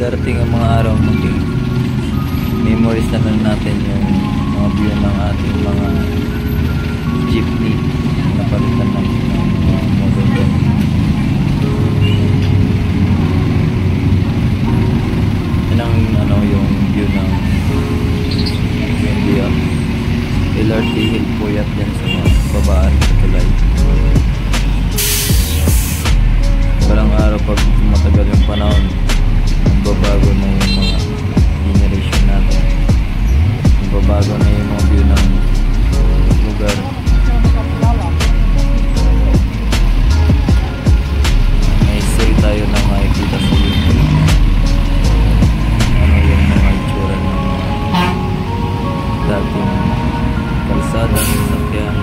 darating ang mga araw muli memories na lang natin yung mga view ng ating mga jeepney na palitan ng mga motor. Yan ano yung view ng India LRT Hill Puyat yan sa mga babaan sa tulay. Walang araw pag matagal yung panahon magbabago na yung mga generation natin. Magbabago na yung mga view ng lugar. May history tayo na makikita sa YouTube ano yung mga itsura ng mga dating kalsada, sakyan